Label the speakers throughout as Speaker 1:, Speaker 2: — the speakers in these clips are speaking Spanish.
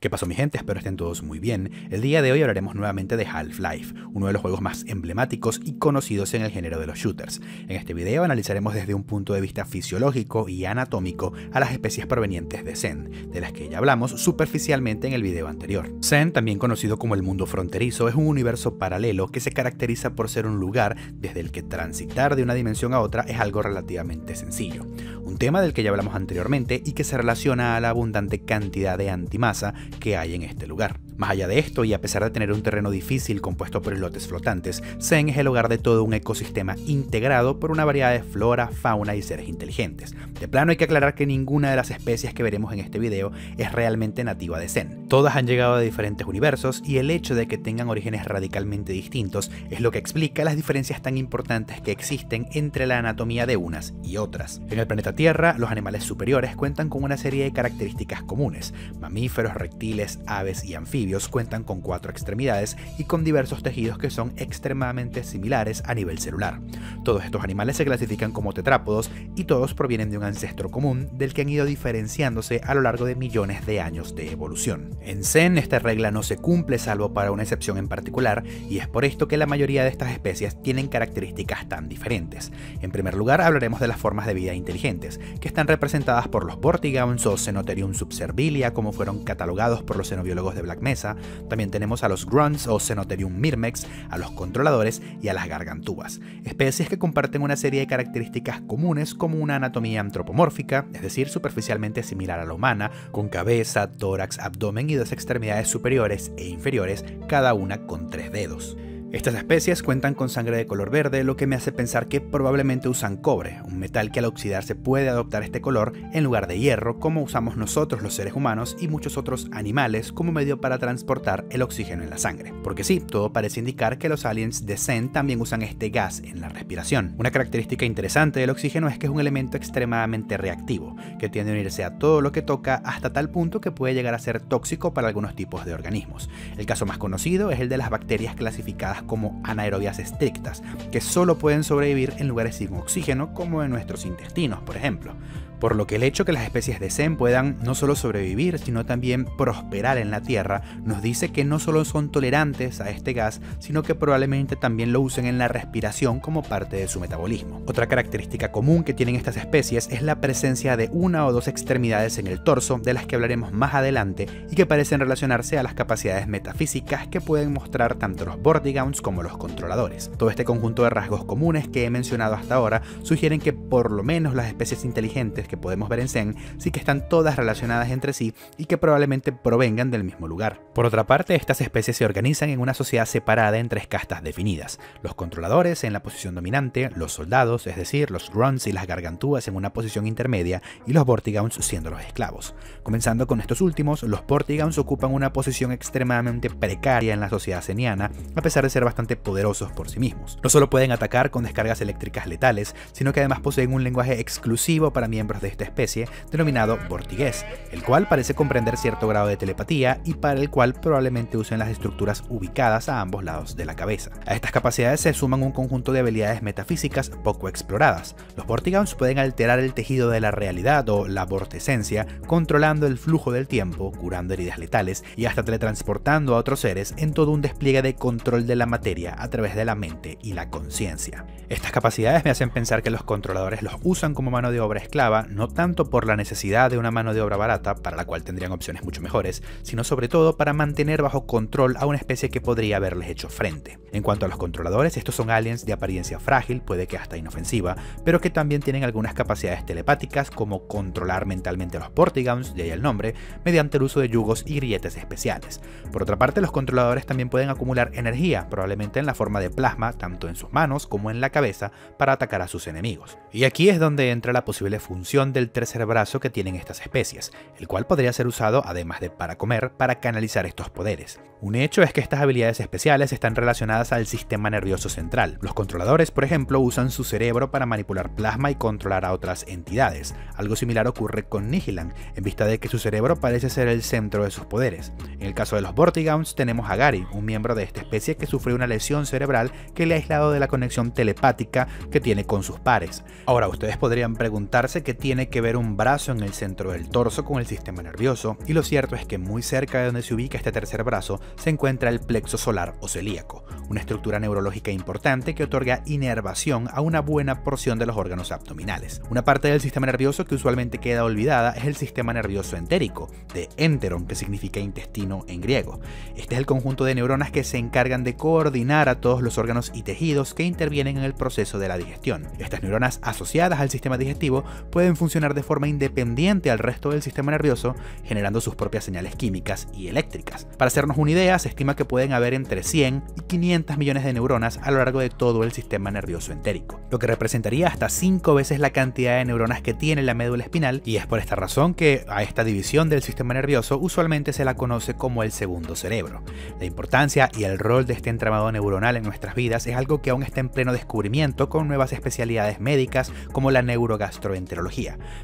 Speaker 1: ¿Qué pasó mi gente? Espero estén todos muy bien. El día de hoy hablaremos nuevamente de Half-Life, uno de los juegos más emblemáticos y conocidos en el género de los shooters. En este video analizaremos desde un punto de vista fisiológico y anatómico a las especies provenientes de Zen, de las que ya hablamos superficialmente en el video anterior. Zen, también conocido como el mundo fronterizo, es un universo paralelo que se caracteriza por ser un lugar desde el que transitar de una dimensión a otra es algo relativamente sencillo. Un tema del que ya hablamos anteriormente y que se relaciona a la abundante cantidad de antimasa que hay en este lugar. Más allá de esto, y a pesar de tener un terreno difícil compuesto por islotes flotantes, Zen es el hogar de todo un ecosistema integrado por una variedad de flora, fauna y seres inteligentes. De plano hay que aclarar que ninguna de las especies que veremos en este video es realmente nativa de Zen. Todas han llegado de diferentes universos y el hecho de que tengan orígenes radicalmente distintos es lo que explica las diferencias tan importantes que existen entre la anatomía de unas y otras. En el planeta Tierra, los animales superiores cuentan con una serie de características comunes. Mamíferos, reptiles, aves y anfibios cuentan con cuatro extremidades y con diversos tejidos que son extremadamente similares a nivel celular. Todos estos animales se clasifican como tetrápodos y todos provienen de un ancestro común del que han ido diferenciándose a lo largo de millones de años de evolución. En Zen esta regla no se cumple salvo para una excepción en particular y es por esto que la mayoría de estas especies tienen características tan diferentes. En primer lugar hablaremos de las formas de vida inteligentes, que están representadas por los Vortigauns o Cenotherium subservilia como fueron catalogados por los xenobiólogos de Black Mesa también tenemos a los grunts o Cenotherium mirmex, a los controladores y a las gargantúas, especies que comparten una serie de características comunes como una anatomía antropomórfica, es decir, superficialmente similar a la humana, con cabeza, tórax, abdomen y dos extremidades superiores e inferiores, cada una con tres dedos. Estas especies cuentan con sangre de color verde, lo que me hace pensar que probablemente usan cobre, un metal que al oxidarse puede adoptar este color en lugar de hierro, como usamos nosotros los seres humanos y muchos otros animales como medio para transportar el oxígeno en la sangre. Porque sí, todo parece indicar que los aliens de Zen también usan este gas en la respiración. Una característica interesante del oxígeno es que es un elemento extremadamente reactivo, que tiende a unirse a todo lo que toca hasta tal punto que puede llegar a ser tóxico para algunos tipos de organismos. El caso más conocido es el de las bacterias clasificadas como anaerobias estrictas, que solo pueden sobrevivir en lugares sin oxígeno como en nuestros intestinos, por ejemplo por lo que el hecho que las especies de Zen puedan no solo sobrevivir, sino también prosperar en la Tierra, nos dice que no solo son tolerantes a este gas, sino que probablemente también lo usen en la respiración como parte de su metabolismo. Otra característica común que tienen estas especies es la presencia de una o dos extremidades en el torso, de las que hablaremos más adelante, y que parecen relacionarse a las capacidades metafísicas que pueden mostrar tanto los Vortigauns como los controladores. Todo este conjunto de rasgos comunes que he mencionado hasta ahora sugieren que por lo menos las especies inteligentes que podemos ver en Zen sí que están todas relacionadas entre sí y que probablemente provengan del mismo lugar. Por otra parte, estas especies se organizan en una sociedad separada en tres castas definidas. Los controladores en la posición dominante, los soldados, es decir, los grunts y las gargantúas en una posición intermedia y los vortigauns siendo los esclavos. Comenzando con estos últimos, los vortigauns ocupan una posición extremadamente precaria en la sociedad seniana, a pesar de ser bastante poderosos por sí mismos. No solo pueden atacar con descargas eléctricas letales, sino que además poseen un lenguaje exclusivo para miembros de esta especie, denominado Vortigués, el cual parece comprender cierto grado de telepatía y para el cual probablemente usen las estructuras ubicadas a ambos lados de la cabeza. A estas capacidades se suman un conjunto de habilidades metafísicas poco exploradas. Los Vortigauns pueden alterar el tejido de la realidad o la vortescencia, controlando el flujo del tiempo, curando heridas letales y hasta teletransportando a otros seres en todo un despliegue de control de la materia a través de la mente y la conciencia. Estas capacidades me hacen pensar que los controladores los usan como mano de obra esclava no tanto por la necesidad de una mano de obra barata, para la cual tendrían opciones mucho mejores, sino sobre todo para mantener bajo control a una especie que podría haberles hecho frente. En cuanto a los controladores, estos son aliens de apariencia frágil, puede que hasta inofensiva, pero que también tienen algunas capacidades telepáticas como controlar mentalmente a los Portigons, de ahí el nombre, mediante el uso de yugos y grilletes especiales. Por otra parte, los controladores también pueden acumular energía, probablemente en la forma de plasma, tanto en sus manos como en la cabeza, para atacar a sus enemigos. Y aquí es donde entra la posible función del tercer brazo que tienen estas especies, el cual podría ser usado, además de para comer, para canalizar estos poderes. Un hecho es que estas habilidades especiales están relacionadas al sistema nervioso central. Los controladores, por ejemplo, usan su cerebro para manipular plasma y controlar a otras entidades. Algo similar ocurre con Nihilan, en vista de que su cerebro parece ser el centro de sus poderes. En el caso de los Vortigauns tenemos a Gary, un miembro de esta especie que sufrió una lesión cerebral que le ha aislado de la conexión telepática que tiene con sus pares. Ahora, ustedes podrían preguntarse qué tiene que ver un brazo en el centro del torso con el sistema nervioso, y lo cierto es que muy cerca de donde se ubica este tercer brazo se encuentra el plexo solar o celíaco, una estructura neurológica importante que otorga inervación a una buena porción de los órganos abdominales. Una parte del sistema nervioso que usualmente queda olvidada es el sistema nervioso entérico, de enteron, que significa intestino en griego. Este es el conjunto de neuronas que se encargan de coordinar a todos los órganos y tejidos que intervienen en el proceso de la digestión. Estas neuronas asociadas al sistema digestivo pueden funcionar de forma independiente al resto del sistema nervioso, generando sus propias señales químicas y eléctricas. Para hacernos una idea, se estima que pueden haber entre 100 y 500 millones de neuronas a lo largo de todo el sistema nervioso entérico, lo que representaría hasta 5 veces la cantidad de neuronas que tiene la médula espinal y es por esta razón que a esta división del sistema nervioso usualmente se la conoce como el segundo cerebro. La importancia y el rol de este entramado neuronal en nuestras vidas es algo que aún está en pleno descubrimiento con nuevas especialidades médicas como la neurogastroenterología,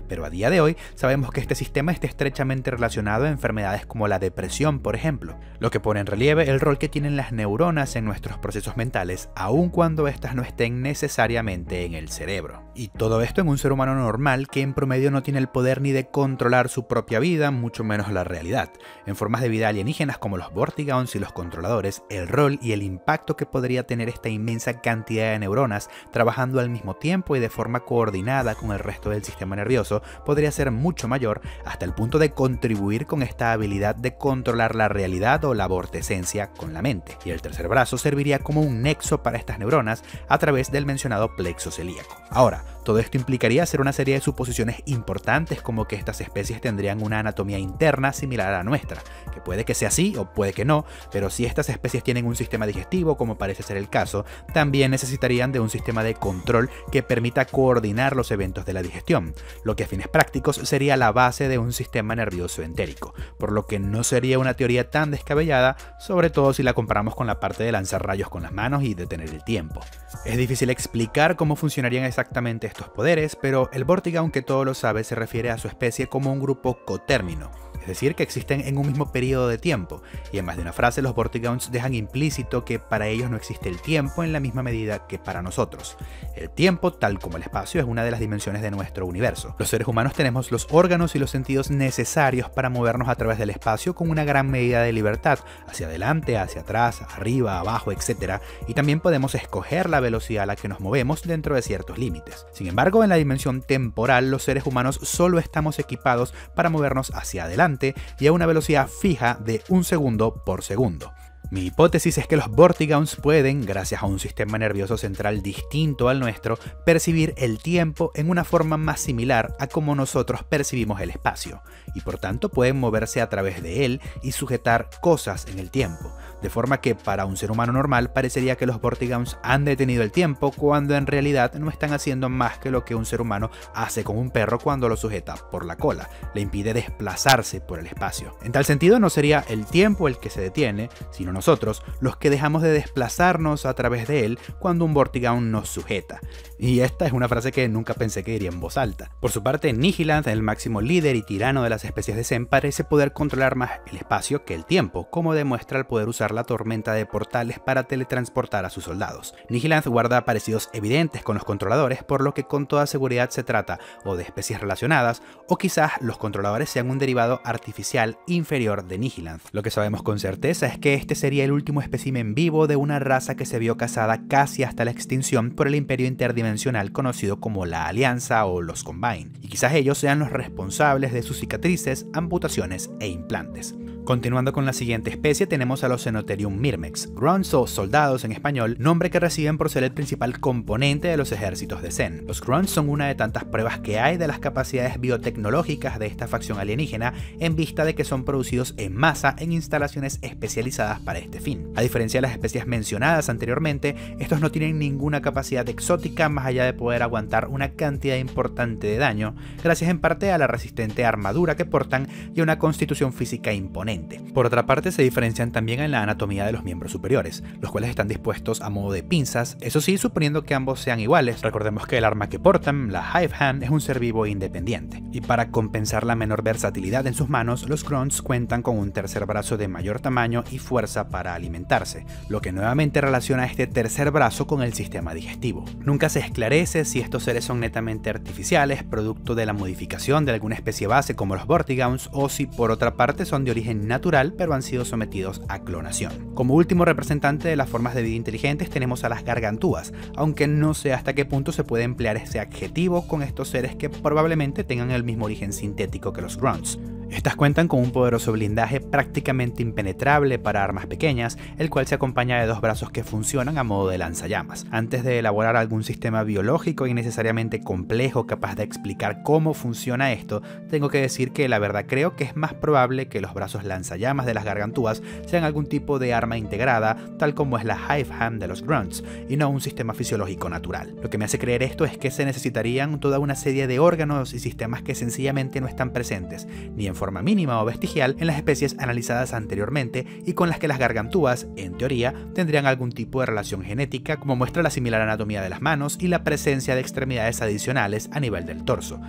Speaker 1: pero a día de hoy sabemos que este sistema está estrechamente relacionado a enfermedades como la depresión, por ejemplo, lo que pone en relieve el rol que tienen las neuronas en nuestros procesos mentales, aun cuando éstas no estén necesariamente en el cerebro. Y todo esto en un ser humano normal que en promedio no tiene el poder ni de controlar su propia vida, mucho menos la realidad. En formas de vida alienígenas como los Vortigauns y los controladores, el rol y el impacto que podría tener esta inmensa cantidad de neuronas trabajando al mismo tiempo y de forma coordinada con el resto del sistema nervioso podría ser mucho mayor hasta el punto de contribuir con esta habilidad de controlar la realidad o la vortescencia con la mente. Y el tercer brazo serviría como un nexo para estas neuronas a través del mencionado plexo celíaco. Ahora, todo esto implicaría hacer una serie de suposiciones importantes como que estas especies tendrían una anatomía interna similar a la nuestra, que puede que sea así o puede que no, pero si estas especies tienen un sistema digestivo, como parece ser el caso, también necesitarían de un sistema de control que permita coordinar los eventos de la digestión, lo que a fines prácticos sería la base de un sistema nervioso entérico, por lo que no sería una teoría tan descabellada, sobre todo si la comparamos con la parte de lanzar rayos con las manos y detener el tiempo. Es difícil explicar cómo funcionarían exactamente poderes, pero el Vortiga, aunque todo lo sabe, se refiere a su especie como un grupo cotérmino, es decir, que existen en un mismo periodo de tiempo, y en más de una frase los Vortigauns dejan implícito que para ellos no existe el tiempo en la misma medida que para nosotros. El tiempo, tal como el espacio, es una de las dimensiones de nuestro universo. Los seres humanos tenemos los órganos y los sentidos necesarios para movernos a través del espacio con una gran medida de libertad, hacia adelante, hacia atrás, arriba, abajo, etc. Y también podemos escoger la velocidad a la que nos movemos dentro de ciertos límites. Sin embargo, en la dimensión temporal, los seres humanos solo estamos equipados para movernos hacia adelante y a una velocidad fija de un segundo por segundo. Mi hipótesis es que los Vortigauns pueden, gracias a un sistema nervioso central distinto al nuestro, percibir el tiempo en una forma más similar a como nosotros percibimos el espacio, y por tanto pueden moverse a través de él y sujetar cosas en el tiempo, de forma que para un ser humano normal parecería que los Vortigauns han detenido el tiempo cuando en realidad no están haciendo más que lo que un ser humano hace con un perro cuando lo sujeta por la cola, le impide desplazarse por el espacio. En tal sentido no sería el tiempo el que se detiene, sino nosotros los que dejamos de desplazarnos a través de él cuando un Vortigaun nos sujeta. Y esta es una frase que nunca pensé que diría en voz alta. Por su parte, Nihiland, el máximo líder y tirano de las especies de Zen, parece poder controlar más el espacio que el tiempo, como demuestra el poder usar la tormenta de portales para teletransportar a sus soldados. Nihiland guarda parecidos evidentes con los controladores, por lo que con toda seguridad se trata o de especies relacionadas, o quizás los controladores sean un derivado artificial inferior de Nihiland. Lo que sabemos con certeza es que este sería el último espécimen vivo de una raza que se vio cazada casi hasta la extinción por el imperio interdimensional conocido como la Alianza o los Combine, y quizás ellos sean los responsables de sus cicatrices, amputaciones e implantes. Continuando con la siguiente especie tenemos a los Cenotherium mirmex, grunts o soldados en español, nombre que reciben por ser el principal componente de los ejércitos de Zen. Los grunts son una de tantas pruebas que hay de las capacidades biotecnológicas de esta facción alienígena en vista de que son producidos en masa en instalaciones especializadas para este fin. A diferencia de las especies mencionadas anteriormente, estos no tienen ninguna capacidad exótica más allá de poder aguantar una cantidad importante de daño, gracias en parte a la resistente armadura que portan y a una constitución física imponente Por otra parte, se diferencian también en la anatomía de los miembros superiores, los cuales están dispuestos a modo de pinzas, eso sí, suponiendo que ambos sean iguales. Recordemos que el arma que portan, la Hive Hand, es un ser vivo independiente. Y para compensar la menor versatilidad en sus manos, los Grunts cuentan con un tercer brazo de mayor tamaño y fuerza para alimentarse, lo que nuevamente relaciona este tercer brazo con el sistema digestivo. Nunca se esclarece si estos seres son netamente artificiales, producto de la modificación de alguna especie base como los Vortigauns, o si por otra parte son de origen natural pero han sido sometidos a clonación. Como último representante de las formas de vida inteligentes tenemos a las gargantúas, aunque no sé hasta qué punto se puede emplear ese adjetivo con estos seres que probablemente tengan el mismo origen sintético que los grunts. Estas cuentan con un poderoso blindaje prácticamente impenetrable para armas pequeñas, el cual se acompaña de dos brazos que funcionan a modo de lanzallamas. Antes de elaborar algún sistema biológico innecesariamente complejo capaz de explicar cómo funciona esto, tengo que decir que la verdad creo que es más probable que los brazos lanzallamas de las gargantúas sean algún tipo de arma integrada, tal como es la Hive Hand de los Grunts, y no un sistema fisiológico natural. Lo que me hace creer esto es que se necesitarían toda una serie de órganos y sistemas que sencillamente no están presentes, ni en forma mínima o vestigial en las especies analizadas anteriormente y con las que las gargantúas, en teoría, tendrían algún tipo de relación genética como muestra la similar anatomía de las manos y la presencia de extremidades adicionales a nivel del torso.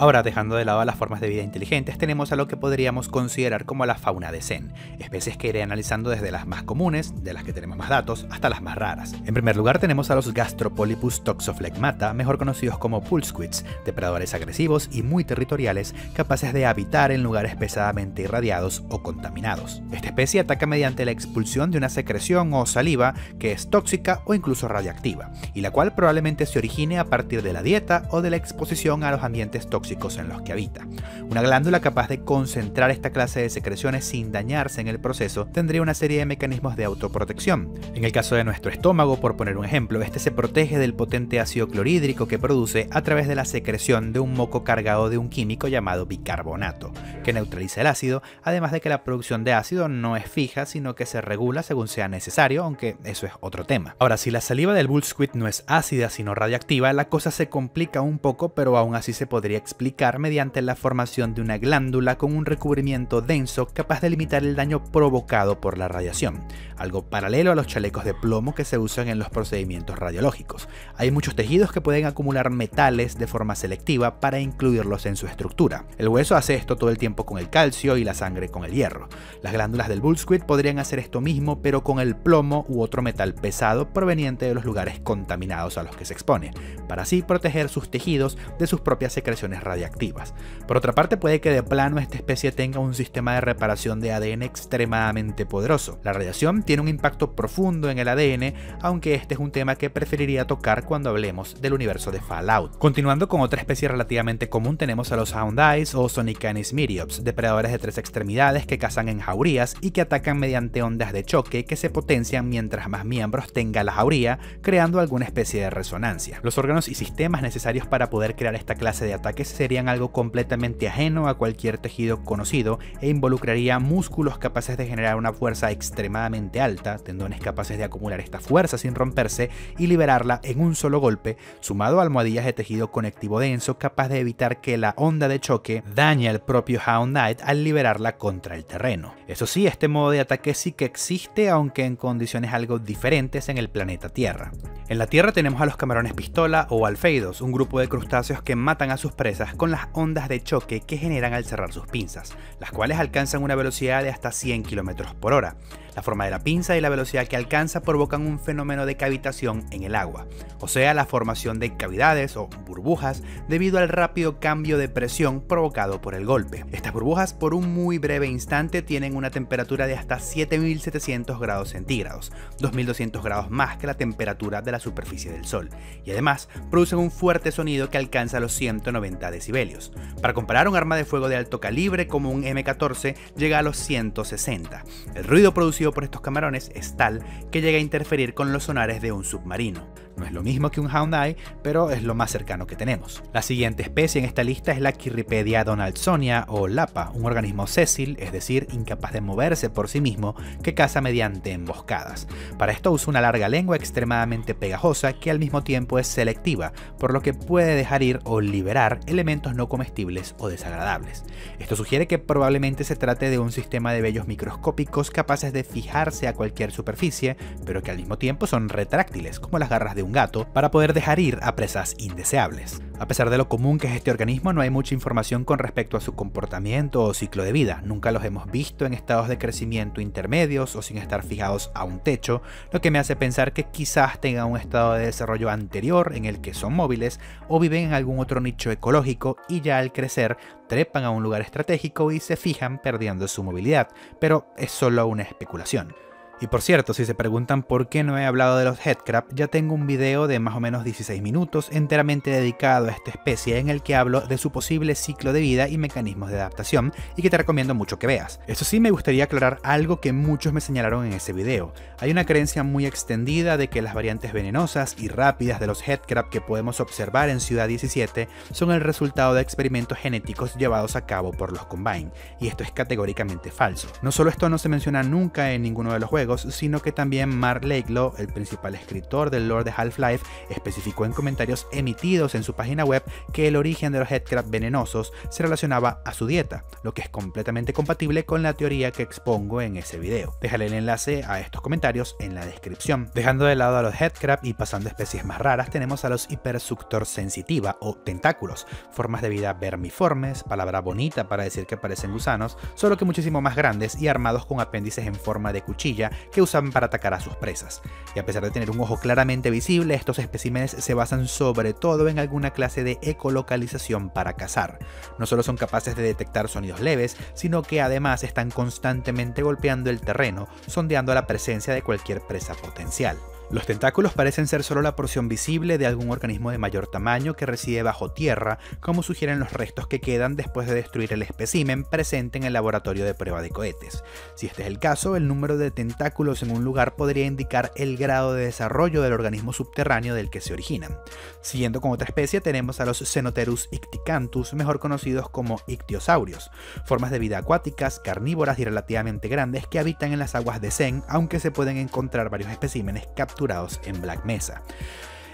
Speaker 1: Ahora, dejando de lado las formas de vida inteligentes, tenemos a lo que podríamos considerar como la fauna de Zen, especies que iré analizando desde las más comunes, de las que tenemos más datos, hasta las más raras. En primer lugar tenemos a los Gastropolypus toxoflegmata, mejor conocidos como pulsquids, depredadores agresivos y muy territoriales, capaces de habitar en lugares pesadamente irradiados o contaminados. Esta especie ataca mediante la expulsión de una secreción o saliva que es tóxica o incluso radiactiva, y la cual probablemente se origine a partir de la dieta o de la exposición a los ambientes tóxicos en los que habita. Una glándula capaz de concentrar esta clase de secreciones sin dañarse en el proceso tendría una serie de mecanismos de autoprotección. En el caso de nuestro estómago, por poner un ejemplo, este se protege del potente ácido clorhídrico que produce a través de la secreción de un moco cargado de un químico llamado bicarbonato, que neutraliza el ácido, además de que la producción de ácido no es fija, sino que se regula según sea necesario, aunque eso es otro tema. Ahora, si la saliva del bull squid no es ácida sino radiactiva, la cosa se complica un poco, pero aún así se podría explicar mediante la formación de una glándula con un recubrimiento denso capaz de limitar el daño provocado por la radiación, algo paralelo a los chalecos de plomo que se usan en los procedimientos radiológicos. Hay muchos tejidos que pueden acumular metales de forma selectiva para incluirlos en su estructura. El hueso hace esto todo el tiempo con el calcio y la sangre con el hierro. Las glándulas del bull squid podrían hacer esto mismo pero con el plomo u otro metal pesado proveniente de los lugares contaminados a los que se expone, para así proteger sus tejidos de sus propias secreciones radiactivas. Por otra parte, puede que de plano esta especie tenga un sistema de reparación de ADN extremadamente poderoso. La radiación tiene un impacto profundo en el ADN, aunque este es un tema que preferiría tocar cuando hablemos del universo de Fallout. Continuando con otra especie relativamente común, tenemos a los Hound Eyes o Sonicanis myriops, depredadores de tres extremidades que cazan en jaurías y que atacan mediante ondas de choque que se potencian mientras más miembros tenga la jauría, creando alguna especie de resonancia. Los órganos y sistemas necesarios para poder crear esta clase de ataques serían algo completamente ajeno a cualquier tejido conocido e involucraría músculos capaces de generar una fuerza extremadamente alta, tendones capaces de acumular esta fuerza sin romperse y liberarla en un solo golpe, sumado a almohadillas de tejido conectivo denso capaz de evitar que la onda de choque dañe al propio Hound Knight al liberarla contra el terreno. Eso sí, este modo de ataque sí que existe, aunque en condiciones algo diferentes en el planeta Tierra. En la Tierra tenemos a los camarones pistola o alfeidos, un grupo de crustáceos que matan a sus presas con las ondas de choque que generan al cerrar sus pinzas, las cuales alcanzan una velocidad de hasta 100 km por hora. La forma de la pinza y la velocidad que alcanza provocan un fenómeno de cavitación en el agua, o sea, la formación de cavidades o burbujas debido al rápido cambio de presión provocado por el golpe. Estas burbujas por un muy breve instante tienen una temperatura de hasta 7700 grados centígrados, 2200 grados más que la temperatura de la superficie del Sol, y además producen un fuerte sonido que alcanza los 190 decibelios. Para comparar, un arma de fuego de alto calibre como un M14 llega a los 160. El ruido producido por estos camarones es tal que llega a interferir con los sonares de un submarino. No es lo mismo que un Hound Eye, pero es lo más cercano que tenemos. La siguiente especie en esta lista es la Quirripedia donaldsonia o lapa, un organismo sésil, es decir, incapaz de moverse por sí mismo, que caza mediante emboscadas. Para esto usa una larga lengua extremadamente pegajosa que al mismo tiempo es selectiva, por lo que puede dejar ir o liberar elementos no comestibles o desagradables. Esto sugiere que probablemente se trate de un sistema de vellos microscópicos capaces de fijarse a cualquier superficie, pero que al mismo tiempo son retráctiles, como las garras de un gato para poder dejar ir a presas indeseables. A pesar de lo común que es este organismo, no hay mucha información con respecto a su comportamiento o ciclo de vida. Nunca los hemos visto en estados de crecimiento intermedios o sin estar fijados a un techo, lo que me hace pensar que quizás tengan un estado de desarrollo anterior en el que son móviles o viven en algún otro nicho ecológico y ya al crecer trepan a un lugar estratégico y se fijan perdiendo su movilidad, pero es solo una especulación. Y por cierto, si se preguntan por qué no he hablado de los headcrab, ya tengo un video de más o menos 16 minutos enteramente dedicado a esta especie en el que hablo de su posible ciclo de vida y mecanismos de adaptación y que te recomiendo mucho que veas. Eso sí, me gustaría aclarar algo que muchos me señalaron en ese video. Hay una creencia muy extendida de que las variantes venenosas y rápidas de los headcrab que podemos observar en Ciudad 17 son el resultado de experimentos genéticos llevados a cabo por los Combine, y esto es categóricamente falso. No solo esto no se menciona nunca en ninguno de los juegos, sino que también Mark Laidlaw, el principal escritor del lore de Half-Life, especificó en comentarios emitidos en su página web que el origen de los headcrab venenosos se relacionaba a su dieta, lo que es completamente compatible con la teoría que expongo en ese video. Déjale el enlace a estos comentarios en la descripción. Dejando de lado a los headcrab y pasando a especies más raras, tenemos a los hipersuctor sensitiva o tentáculos, formas de vida vermiformes, palabra bonita para decir que parecen gusanos, solo que muchísimo más grandes y armados con apéndices en forma de cuchilla que usan para atacar a sus presas. Y a pesar de tener un ojo claramente visible, estos especímenes se basan sobre todo en alguna clase de ecolocalización para cazar. No solo son capaces de detectar sonidos leves, sino que además están constantemente golpeando el terreno, sondeando la presencia de cualquier presa potencial. Los tentáculos parecen ser solo la porción visible de algún organismo de mayor tamaño que reside bajo tierra, como sugieren los restos que quedan después de destruir el espécimen presente en el laboratorio de prueba de cohetes. Si este es el caso, el número de tentáculos en un lugar podría indicar el grado de desarrollo del organismo subterráneo del que se originan. Siguiendo con otra especie tenemos a los Cenoterus icticanthus, mejor conocidos como ictiosaurios, formas de vida acuáticas, carnívoras y relativamente grandes que habitan en las aguas de Zen, aunque se pueden encontrar varios especímenes capturados en Black Mesa.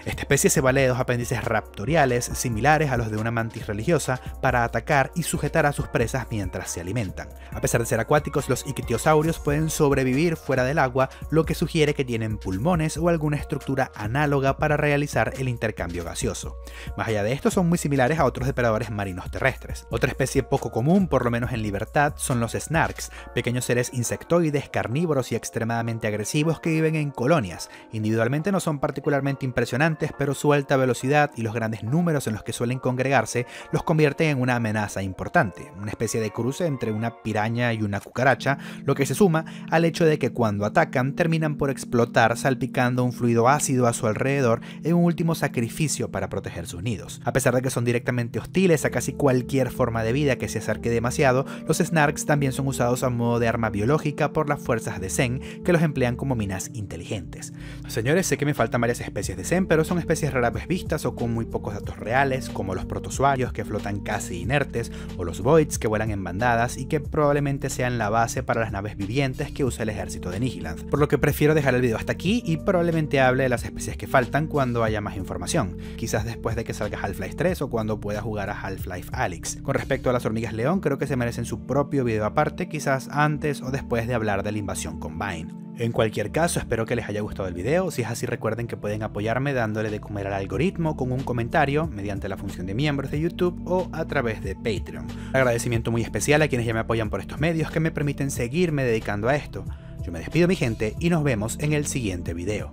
Speaker 1: Esta especie se vale de dos apéndices raptoriales similares a los de una mantis religiosa para atacar y sujetar a sus presas mientras se alimentan. A pesar de ser acuáticos, los ictiosaurios pueden sobrevivir fuera del agua, lo que sugiere que tienen pulmones o alguna estructura análoga para realizar el intercambio gaseoso. Más allá de esto, son muy similares a otros depredadores marinos terrestres. Otra especie poco común, por lo menos en libertad, son los snarks, pequeños seres insectoides, carnívoros y extremadamente agresivos que viven en colonias. Individualmente no son particularmente impresionantes, pero su alta velocidad y los grandes números en los que suelen congregarse los convierten en una amenaza importante, una especie de cruce entre una piraña y una cucaracha, lo que se suma al hecho de que cuando atacan terminan por explotar salpicando un fluido ácido a su alrededor en un último sacrificio para proteger sus nidos. A pesar de que son directamente hostiles a casi cualquier forma de vida que se acerque demasiado, los snarks también son usados a modo de arma biológica por las fuerzas de Zen, que los emplean como minas inteligentes. Señores, sé que me faltan varias especies de Zen, pero son especies raras vistas o con muy pocos datos reales, como los protozoarios que flotan casi inertes, o los voids que vuelan en bandadas y que probablemente sean la base para las naves vivientes que usa el ejército de Nihiland. Por lo que prefiero dejar el video hasta aquí y probablemente hable de las especies que faltan cuando haya más información, quizás después de que salga Half-Life 3 o cuando pueda jugar a Half-Life Alyx. Con respecto a las hormigas león, creo que se merecen su propio video aparte, quizás antes o después de hablar de la invasión Combine. En cualquier caso, espero que les haya gustado el video, si es así recuerden que pueden apoyarme dándole de comer al algoritmo con un comentario mediante la función de miembros de YouTube o a través de Patreon. Agradecimiento muy especial a quienes ya me apoyan por estos medios que me permiten seguirme dedicando a esto. Yo me despido mi gente y nos vemos en el siguiente video.